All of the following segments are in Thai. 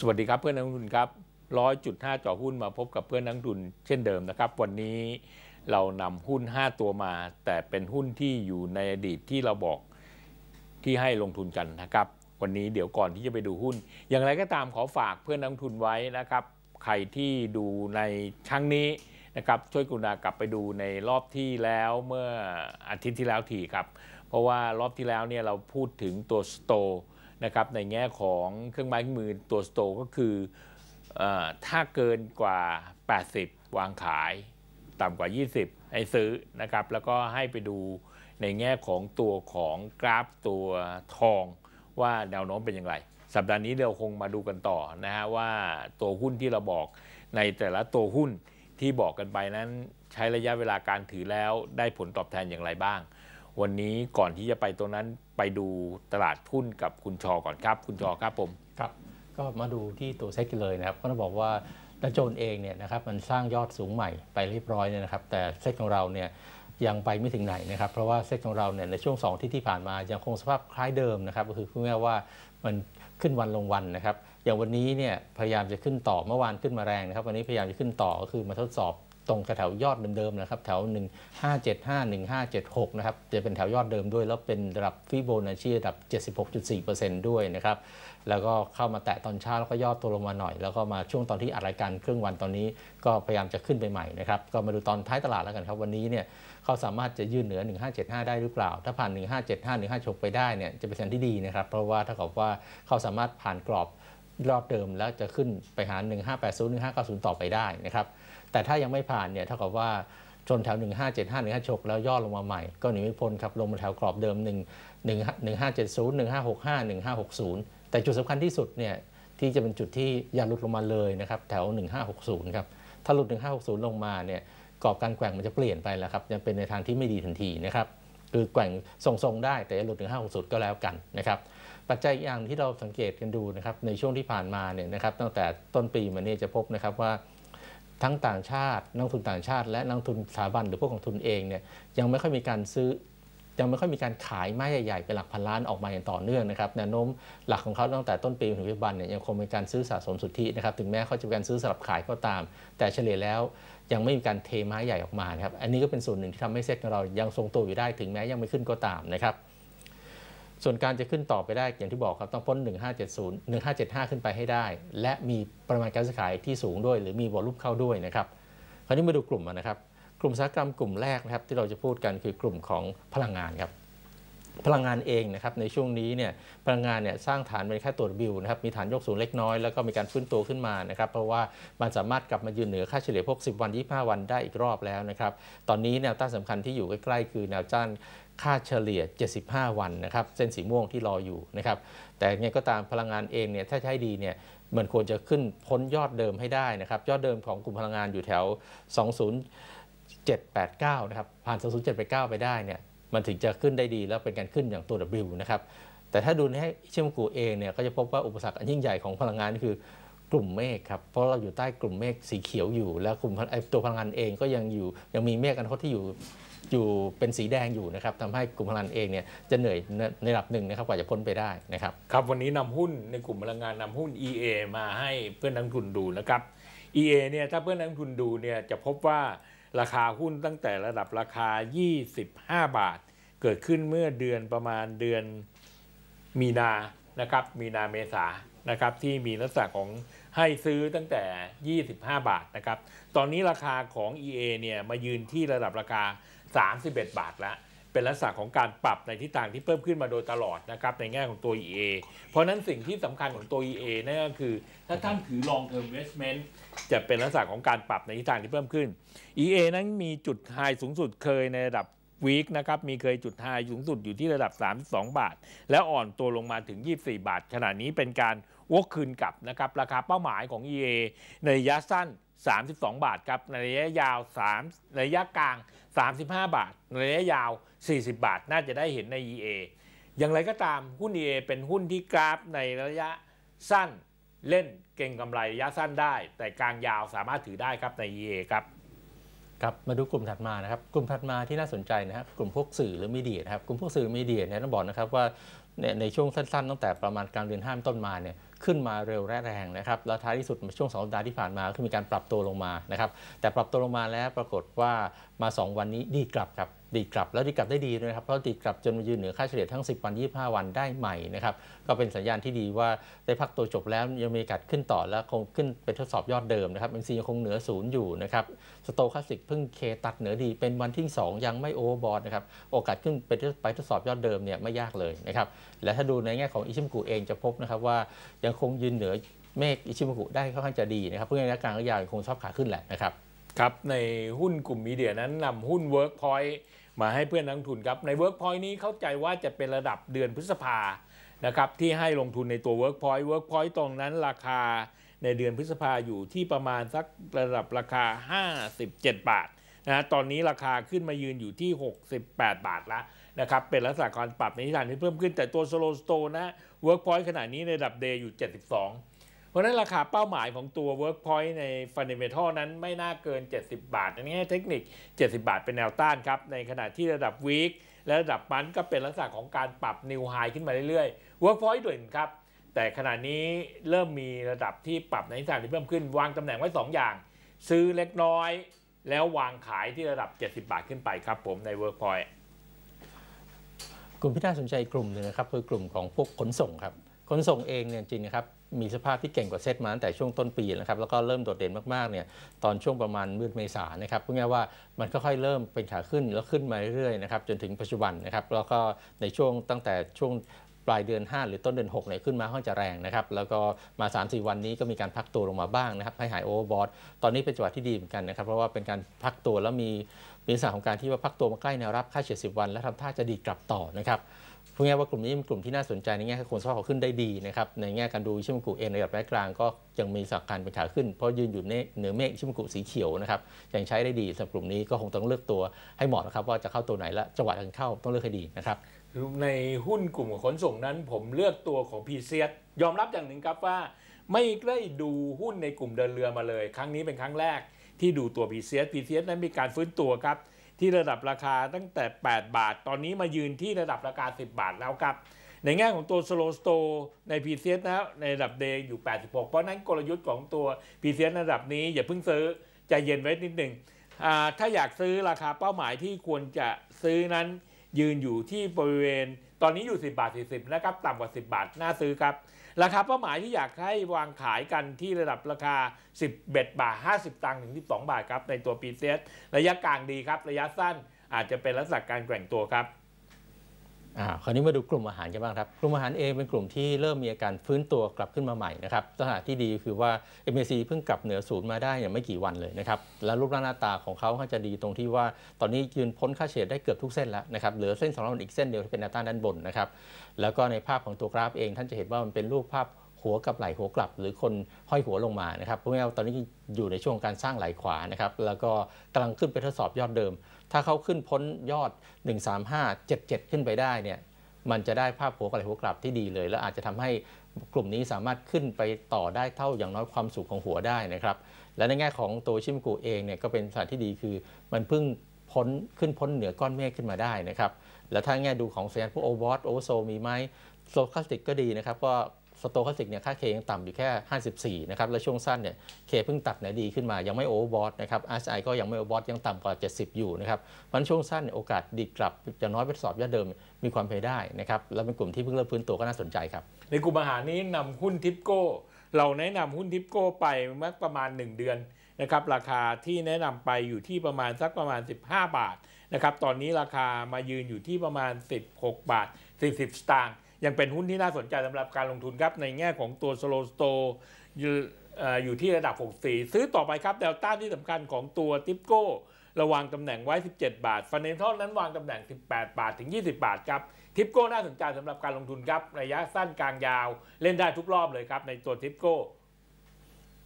สวัสดีครับเพื่อนนักลงทุนครับร้อยจุดห้าจ่อหุ้นมาพบกับเพื่อนนักลงทุนเช่นเดิมนะครับ วันนี้เรานำหุ้น 5 ตัวมา แต่เป็นหุ้นที่อยู่ในอดีตที่เราบอกที่ให้ลงทุนกันนะครับ วันนี้เดี๋ยวก่อนที่จะไปดูหุ้น อย่างไรก็ตามขอฝากเพื่อนนักลงทุนไว้นะครับ ใครที่ดูในครั้งนี้นะครับช่วยกุณากลับไปดูในรอบที่แล้วเมื่ออาทิตย์ที่แล้วทีครับ เพราะว่ารอบที่แล้วเนี่ยเราพูดถึงตัวสโต นะครับในแง่ของเครื่องไม้เครื่องมือตัวสโตก็คืออถ้าเกินกว่า 80 วางขายต่ำกว่า 20 ให้ซื้อนะครับ แล้วก็ให้ไปดูในแง่ของตัวของกราฟตัวทองว่าแนวโน้มเป็นอย่างไร สัปดาห์นี้เราคงมาดูกันต่อนะฮะว่าตัวหุ้นที่เราบอกในแต่ละตัวหุ้นที่บอกกันไปนั้นใช้ระยะเวลาการถือแล้วได้ผลตอบแทนอย่างไรบ้าง วันนี้ก่อนที่จะไปตรงนั้นไปดูตลาดหุ้นกับคุณชอก่อนครับ คุณชอครับผมครับ ก็มาดูที่ตัวเซ็ตกันเลยนะครับก็ต้องบอกว่าดัชโจนเองเนี่ยนะครับมันสร้างยอดสูงใหม่ไปเรียบร้อยเนี่ยนะครับ แต่เซ็ตของเราเนี่ยยังไปไม่ถึงไหนนะครับ เพราะว่าเซ็ตของเราเนี่ยในช่วง 2 ที่ที่ผ่านมายังคงสภาพคล้ายเดิมนะครับก็คือพูดง่ายว่ามันขึ้นวันลงวันนะครับ อย่างวันนี้เนี่ยพยายามจะขึ้นต่อเมื่อวานขึ้นมาแรงนะครับ วันนี้พยายามจะขึ้นต่อก็คือมาทดสอบ ตรงแถวยอดเดิมๆนะครับแถว 1575 1576 นะครับจะเป็นแถวยอดเดิมด้วย แล้วเป็นระดับฟิโบนัชชีระดับ 76.4%ด้วยนะครับแล้วก็เข้ามาแตะตอนเช้าแล้วก็ย่อตัวลงมาหน่อย แล้วก็มาช่วงตอนที่อัดรายการครึ่งวันตอนนี้ก็พยายามจะขึ้นไปใหม่นะครับก็มาดูตอนท้ายตลาดแล้วกันครับวันนี้เนี่ยเขาสามารถจะยืนเหนือ 1575 ได้หรือเปล่า ถ้าผ่าน 1575 156 ไปได้เนี่ยจะเป็นสัญที่ดีนะครับเพราะว่าถ้ากับว่าเขาสามารถผ่านกรอบรอบเดิมแล้วจะขึ้นไปหา 1580 1590 ต่อไปได้นะครับ แต่ถ้ายังไม่ผ่านเนี่ยเท่ากับว่าจนแถว 1575 156 แล้วย่อลงมาใหม่ ก็หนีไม่พ้นครับ ลงมาแถวกรอบเดิม 1 1570 1565 1560 แต่จุดสำคัญที่สุดเนี่ยที่จะเป็นจุดที่อย่าหลุดลงมาเลยนะครับแถว 1560 ครับถ้าหลุด 1560 ลงมาเนี่ยกรอบการแกว่งมันจะเปลี่ยนไปแล้วครับจะเป็นในทางที่ไม่ดีทันทีนะครับคือแกว่งทรงๆได้แต่หลุด 1560 ก็แล้วกันนะครับปัจจัยอีกอย่างที่เราสังเกตกันดูนะครับในช่วงที่ผ่านมาเนี่ยนะครับตั้งแต่ต้นปีมาเนี่ยจะพบนะครับว่า ทั้งต่างชาติ นักทุนต่างชาติ และนักทุนสถาบันหรือพวกของทุนเองเนี่ยยังไม่ค่อยมีการซื้อยังไม่ค่อยมีการขายไม้ใหญ่ๆเป็นหลักพันล้านออกมาอย่างต่อเนื่องนะครับแนวโน้มหลักของเขาตั้งแต่ต้นปีถึงปัจจุบันเนี่ยยังคงเป็นการซื้อสะสมสุทธินะครับถึงแม้เขาจะเป็นการซื้อสลับขายก็ตาม แต่เฉลี่ยแล้วยังไม่มีการเทไม้ใหญ่ออกมาครับอันนี้ก็เป็นส่วนหนึ่งที่ทำให้เซ็ตของเรายังทรงตัวอยู่ได้ถึงแม้ยังไม่ขึ้นก็ตามนะครับ ส่วนการจะขึ้นต่อไปได้อย่างที่บอกครับต้องพ้น 1570 1575 ขึ้นไปให้ได้ และมีปริมาณการซื้อขายที่สูงด้วย หรือมีวอลุ่มเข้าด้วยนะครับคราวนี้มาดูกลุ่มนะครับ กลุ่มอุตสาหกรรมกลุ่มแรกนะครับที่เราจะพูดกันคือกลุ่มของพลังงานครับ พลังงานเองนะครับในช่วงนี้เนี่ยพลังงานเนี่ยสร้างฐานเป็นแค่ตัวบิวนะครับมีฐานยกสูงเล็กน้อยแล้วก็มีการฟื้นตัวขึ้นมานะครับเพราะว่ามันสามารถกลับมายืนเหนือค่าเฉลี่ยพวก 10 วัน 25 วันได้อีกรอบแล้วนะครับตอนนี้แนวต้านสำคัญที่อยู่ใกล้ๆคือแนวต้านค่าเฉลี่ย 75 วันนะครับเส้นสีม่วงที่รออยู่นะครับแต่ไงก็ตามพลังงานเองเนี่ยถ้าใช้ดีเนี่ยมันควรจะขึ้นพ้นยอดเดิมให้ได้นะครับยอดเดิมของกลุ่มพลังงานอยู่แถว 20789 นะครับ ผ่าน20789 ไปได้เนี่ย มันถึงจะขึ้นได้ดีแล้วเป็นการขึ้นอย่างตัว W นะครับ แต่ถ้าดูในเชื่อมกูเองเนี่ยก็จะพบว่าอุปสรรคอันยิ่งใหญ่ของพลังงานคือกลุ่มเมฆครับ เพราะเราอยู่ใต้กลุ่มเมฆสีเขียวอยู่ แล้วกลุ่มตัวพลังงานเองก็ยังอยู่ยังมีเมฆอนาคตที่อยู่อยู่เป็นสีแดงอยู่นะครับทำให้กลุ่มพลังงานเองเนี่ยจะเหนื่อยในระดับหนึ่งนะครับกว่าจะพ้นไปได้นะครับครับวันนี้นำหุ้นในกลุ่มพลังงานนำหุ้น EA มาให้เพื่อนนักทุนดูนะครับ EA เนี่ยถ้าเพื่อนนักทุนดูเนี่ยจะพบว่า ราคาหุ้นตั้งแต่ระดับราคา 25 บาท เกิดขึ้นเมื่อเดือนประมาณเดือนมีนานะครับ มีนาเมษานะครับ ที่มีลักษณะของให้ซื้อตั้งแต่ 25 บาทนะครับ ตอนนี้ราคาของ EA เนี่ยมายืนที่ระดับราคา 31 บาทแล้ว เป็นลักษณะของการปรับในทิศทางที่เพิ่มขึ้นมาโดยตลอดนะครับในแง่ของตัว EA เพราะนั้นสิ่งที่สำคัญของตัว EA นั่นก็คือ ถ้าท่านถือ long term investment จะเป็นลักษณะของการปรับในทิศทางที่เพิ่มขึ้น EA นั้นมีจุดไฮสูงสุดเคยในระดับวีคนะครับมีเคยจุดไฮสูงสุดอยู่ที่ระดับ 32 บาท แล้วอ่อนตัวลงมาถึง 24 บาท ขณะนี้เป็นการวกคืนกลับนะครับราคาเป้าหมายของ EA ในระยะสั้น 32 บาทครับในระยะยาว 3 ในระยะกลาง 35 บาทในระยะยาว 40 บาท น่าจะได้เห็นใน EA อย่างไรก็ตามหุ้น EA เป็นหุ้นที่กราฟในระยะสั้นเล่นเก่งกำไรระยะสั้นได้ แต่กลางยาวสามารถถือได้ครับใน EA ครับครับมาดูกลุ่มถัดมานะครับกลุ่มถัดมาที่น่าสนใจนะครับกลุ่มพวกสื่อหรือมีเดียนะครับกลุ่มพวกสื่อมีเดียเนี่ยต้องบอกนะครับว่าในช่วงสั้นๆตั้งแต่ประมาณกลางเดือนห้ามต้นมาเนี่ย ขึ้นมาเร็วและแรงนะครับแล้วท้ายที่สุดช่วงสองสัปดาห์ที่ผ่านมาคือมีการปรับตัวลงมานะครับแต่ปรับตัวลงมาแล้วปรากฏว่ามา 2 วันนี้ดีกลับครับ ดีกลับแล้วดีกลับได้ดีนะครับเพราะดีกลับจนมายืนเหนือค่าเฉลี่ยทั้ง 10 วัน 25 วันได้ใหม่นะครับก็เป็นสัญญาณที่ดีว่าได้พักตัวจบแล้วยังมีกาสขึ้นต่อแล้วคงขึ้นไปทดสอบยอดเดิมนะครับ MC ยังคงเหนือศูนย์อยู่นะครับสโตคาสิกเพิ่งเคตัดเหนือดีเป็นวันที่ 2 ยังไม่โอเวอร์บอทนะครับโอกาสขึ้นไปไปทดสอบยอดเดิมเนี่ยไม่ยากเลยนะครับและถ้าดูในแง่ของอิชิมกุเองจะพบนะครับว่ายังคงยืนเหนือเมฆอิชิมกุได้ค่อนข้างจะดีนะครับเพื่อในระยะกลางระยะยาวยังคงชอบขาขึ้นแหละนะครับครับ ในหุ้นกลุ่มมีเดียนั้นนำหุ้น Workpoint มาให้เพื่อนนักลงทุนครับใน Workpoint นี้เข้าใจว่าจะเป็นระดับเดือนพฤษภานะครับที่ให้ลงทุนในตัว Workpoint Workpoint ตรงนั้นราคาในเดือนพฤษภาอยู่ที่ประมาณสักระดับราคา 57 บาทนะตอนนี้ราคาขึ้นมายืนอยู่ที่ 68 บาทแล้วนะครับเป็นลักษณะการปรับในทิศทางที่เพิ่มขึ้นแต่ตัว Slow Store นะ Workpoint ขณะนี้ในระดับ Day อยู่ 72 ราะฉะนั้นราคาเป้าหมายของตัว Workpoint ใน Fundamental นั้นไม่น่าเกิน 70 บาทอันนี้เทคนิค 70 บาทเป็นแนวต้านครับ ในขณะที่ระดับ Week และระดับมันก็เป็นลักษณะของการปรับ New High ขึ้นมาเรื่อยๆ Workpoint ด่วนครับ แต่ขณะนี้เริ่มมีระดับที่ปรับในทิศทางที่เพิ่มขึ้น วางตำแหน่งไว้ 2 อย่าง ซื้อเล็กน้อย แล้ววางขายที่ระดับ 70 บาทขึ้นไปครับผมใน Workpoint กลุ่มที่น่าสนใจกลุ่มหนึ่งนะครับคือกลุ่มของพวกขนส่งครับขนส่งเองเนี่ยจริงนะครับ มีสภาพที่เก่งกว่าเซตมาตั้งแต่ช่วงต้นปีนะครับแล้วก็เริ่มโดดเด่นมากๆเนี่ยตอนช่วงประมาณมืดเมษานะครับพูดง่ายว่ามันค่อยๆเริ่มเป็นขาขึ้นแล้วขึ้นมาเรื่อยๆนะครับจนถึงปัจจุบันนะครับแล้วก็ในช่วงตั้งแต่ช่วงปลายเดือน 5 หรือต้นเดือน6เนี่ยขึ้นมาค่อนจะแรงนะครับแล้วก็มา 3-4 วันนี้ก็มีการพักตัวลงมาบ้างนะครับให้หายโอเวอร์บอทตอนนี้เป็นจังหวะที่ดีเหมือนกันนะครับเพราะว่าเป็นการพักตัวแล้วมีมีลักษณะของการที่ว่าพักตัวมาใกล้แนวรับค่าเฉลี่ย10 วัน และทำท่าจะดีกลับต่อนะครับ พูดง่ายว่ากลุ่มนี้เป็นกลุ่มที่น่าสนใจในแง่ของคนสภาพเขาขึ้นได้ดีนะครับในแง่การดูชิมกุเองในระดับกลางก็ยังมีสักการเป็นขาขึ้น เพราะยืนอยู่เหนือเมฆชิมกุสีเขียวนะครับยังใช้ได้ดีสำหรับกลุ่มนี้ก็คงต้องเลือกตัวให้เหมาะนะครับว่าจะเข้าตัวไหนและจังหวะการเข้าต้องเลือกให้ดีนะครับในหุ้นกลุ่มขนส่งนั้น ผมเลือกตัวของ PSL ยอมรับอย่างหนึ่งครับว่า ไม่ได้ดูหุ้นในกลุ่มเดินเรือมาเลย ครั้งนี้เป็นครั้งแรกที่ดูตัว PSL PSL นั้นมีการฟื้นตัวครับ ที่ระดับราคาตั้งแต่ 8 บาท ตอนนี้มายืนที่ระดับราคา 10 บาทแล้วครับ ในแง่ของตัว slow sto ใน p c s นะในระดับ day อยู่ 86 เพราะนั้นกลยุทธ์ของตัว p c s ระดับนี้อย่าเพิ่งซื้อใจเย็นไว้นิดหนึ่งถ้าอยากซื้อราคาเป้าหมายที่ควรจะซื้อนั้นยืนอยู่ที่บริเวณ ตอนนี้อยู่ 10 บาท 40 นะครับ ต่ำกว่า 10 บาท น่าซื้อครับ ราคาเป้าหมายที่อยากให้วางขายกันที่ระดับราคา 11 บาท 50 ตังค์ถึง 12 บาทครับ ในตัวปีเซสระยะกลางดีครับ ระยะสั้นอาจจะเป็นลักษณะการแกว่งตัวครับ อ่าคราวนี้มาดูกลุ่มอาหารกันบ้างครับ กลุ่มอาหารเองเป็นกลุ่มที่เริ่มมีอาการฟื้นตัวกลับขึ้นมาใหม่นะครับลักษณะที่ดีคือว่า MAC เพิ่งกลับเหนือศูนย์มาได้อย่างไม่กี่วันเลยนะครับ และรูปร่างหน้าตาของเขาเขาจะดีตรงที่ว่า ตอนนี้ยืนพ้นค่าเฉลี่ยได้เกือบทุกเส้นแล้วนะครับ เหลือเส้นสองร้อยอีกเส้นเดียวที่เป็นแนวต้านด้านบนนะครับ แล้วก็ในภาพของตัวกราฟเอง ท่านจะเห็นว่ามันเป็นรูปภาพหัวกับไหลหัวกลับ หรือคนห้อยหัวลงมานะครับเพราะงั้นตอนนี้อยู่ในช่วงการสร้างไหลขวานะครับ แล้วก็กำลังขึ้นไปทดสอบยอดเดิม ถ้าเขาขึ้นพ้นยอด 13577 ขึ้นไปได้เนี่ยมันจะได้ภาพหัวกับไหลหัวกลับที่ดีเลย แล้วอาจจะทำให้กลุ่มนี้สามารถขึ้นไปต่อได้เท่าอย่างน้อยความสูงของหัวได้นะครับและในแง่ของตัวชิมกูเองเนี่ยก็เป็นสถานะที่ดีคือ มันเพิ่งพ้นขึ้นพ้นเหนือก้อนเมฆขึ้นมาได้นะครับแล้วถ้าแง่ดูของสัญญาณพวกโอวอร์โอเวอร์โซมีไหม stochastic ก็ดีนะครับก็ stochastic เนี่ยค่า K ยังต่ำอยู่แค่ 54 นะครับ และช่วงสั้นเนี่ย K เพิ่งตัด line D ขึ้นมายังไม่ overbought นะครับ RSI ก็ยังไม่ overbought ยังต่ำกว่า 70 อยู่นะครับเพราะช่วงสั้นโอกาสดีดกลับจะน้อยไปสอบยอดเดิมมีความเป็นได้นะครับแล้วเป็นกลุ่มที่เพิ่งเริ่มฟื้นตัวก็น่าสนใจครับในกลุ่มอาหารนี้นำหุ้นทิปโก้ เราแนะนำหุ้นทิปโก้ไปเมื่อประมาณ 1 เดือนนะครับราคาที่แนะนำไปอยู่ที่ประมาณสักประมาณ 15 บาทนะครับตอนนี้ราคามายืนอยู่ที่ประมาณ 16 บาท 40 สตางค์ ยังเป็นหุ้นที่น่าสนใจสำหรับการลงทุนครับ ในแง่ของตัวสโลสโตอยู่ที่ระดับ 64 ซื้อต่อไปครับแดลต้าที่สำคัญของตัวทิปโก้ระวางตำแหน่งไว้ 17 บาท fundamental นั้นวางตำแหน่ง 18 บาทถึง 20 บาทครับ ทิปโก้น่าสนใจสำหรับการลงทุนครับ ระยะสั้นกลางยาว เล่นได้ทุกรอบเลยครับในตัวทิปโก้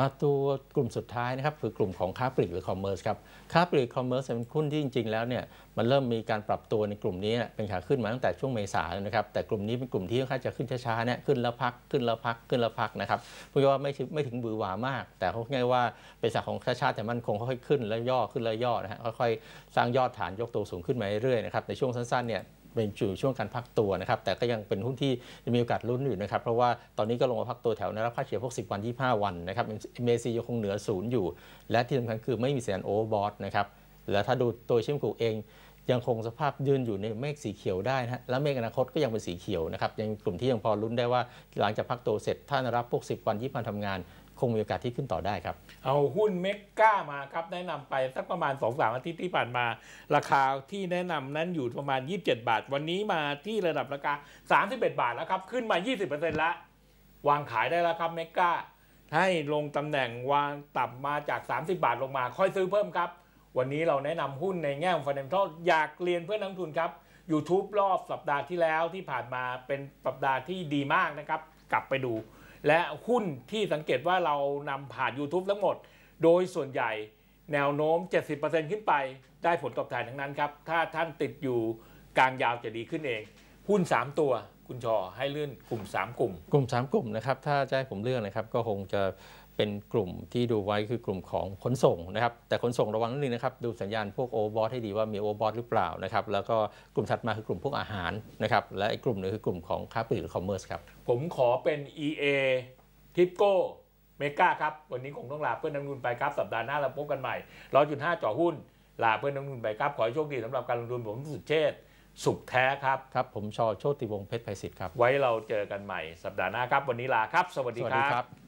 มาตัวกลุ่มสุดท้ายนะครับคือกลุ่มของค้าปลีกหรือ commerce ครับค้าปลีก commerce เป็นหุ้นที่จริง ๆ แล้วเนี่ยมันเริ่มมีการปรับตัวในกลุ่มนี้เป็นขาขึ้นมาตั้งแต่ช่วงเมษายนนะครับแต่กลุ่มนี้เป็นกลุ่มที่ค่อนข้างจะขึ้นช้าๆเนี่ยขึ้นแล้วพักขึ้นแล้วพักขึ้นแล้วพักนะครับเพราะว่าไม่ไม่ถึงหวือหวามาก แต่เอาง่ายว่าเป็นสักของช้าๆแต่มันคงค่อยๆขึ้นแล้วย่อขึ้นแล้วย่อนะฮะค่อยๆสร้างยอดฐานยกตัวสูงขึ้นมาเรื่อยๆนะครับในช่วงสั้นๆเนี่ย เป็นอยู่ช่วงการพักตัวนะครับ แต่ก็ยังเป็นหุ้นที่มีโอกาสลุ้นอยู่นะครับ เพราะว่าตอนนี้ก็ลงมาพักตัวแถวนะครับค่าเฉลี่ยพวก 10 วัน 25 วันนะครับเมซียังคงเหนือศูนย์อยู่ และที่สำคัญคือไม่มีสัญญาณโอเวอร์บอทนะครับแล้วถ้าดูตัวเชื่อมกูเองยังคงสภาพยืนอยู่ในเมฆสีเขียวได้นะและเมฆอนาคตก็ยังเป็นสีเขียวนะครับยังกลุ่มที่ยังพอลุ้นได้ว่าหลังจากพักตัวเสร็จถ้ารับพวก 10 วัน20วันทำงาน งมีโอกาสที่ขึ้นต่อได้ครับ เอาหุ้นเมก้ามาครับแนะนำไปสักประมาณ2อสาอาทิตย์ที่ผ่านมา ราคาที่แนะนำนั้นอยู่ประมาณ 27 บาท วันนี้มาที่ระดับราคา 31 บาทแล้วครับ ขึ้นมา 20%แล้ว วางขายได้แล้วครับเมก้าให้ลงตำแหน่งวางต่ำมาจาก 30 บาทลงมา ค่อยซื้อเพิ่มครับ วันนี้เราแนะนำหุ้นในแง่ของ fundamental อยากเรียนเพื่อนนักทุนครับ YouTube รอบสัปดาห์ที่แล้วที่ผ่านมาเป็นสัปดาห์ที่ดีมากนะครับ กลับไปดู และหุ้นที่สังเกตว่าเรานำผ่าน YouTube ทั้งหมด โดยส่วนใหญ่แนวโน้ม 70%ขึ้นไป ได้ผลตอบแทนทั้งนั้นครับ ถ้าท่านติดอยู่กลางยาวจะดีขึ้นเอง หุ้น 3 ตัว คุณชอให้เลื่อนกลุ่ม 3 กลุ่ม กลุ่ม 3 กลุ่มนะครับ ถ้าจะให้ผมเลือกนะครับ ก็คงจะ เป็นกลุ่มที่ดูไว้คือกลุ่มของขนส่งนะครับแต่ขนส่งระวังนิดนึงนะครับดูสัญญาณพวกโอเวอร์บอทให้ดีว่ามีโอเวอร์บอทหรือเปล่านะครับแล้วก็กลุ่มถัดมาคือกลุ่มพวกอาหารนะครับและอีกกลุ่มหนึงคือกลุ่มของค้าปลีกหรือคอมเมอร์สครับผมขอเป็น EA ทิปโก้เมกาครับ วันนี้คงต้องลาเพื่อนนักลงทุนไปครับ สัปดาห์หน้าเราพบกันใหม่ร้อยจุดห้าจ่อหุ้น ลาเพื่อนนักลงทุนไปครับ ขอให้โชคดีสำหรับการลงทุนผมสุดเชษฐ์สุขแท้ครับ ครับ ผมชอโชติวงศ์เพชรไพศิษฐ์ครับ ไว้เราเจอกันใหม่สัปดาห์หน้าครับ วันนี้ลาครับ สวัสสดีวัสคดีรับ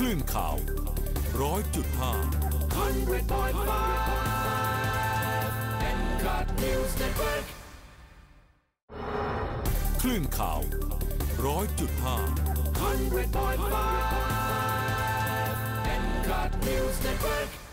คลื่นข่าวร้อยจุดห้าคลื่นข่าวร้อยจุดห้า100.5 Encut News Network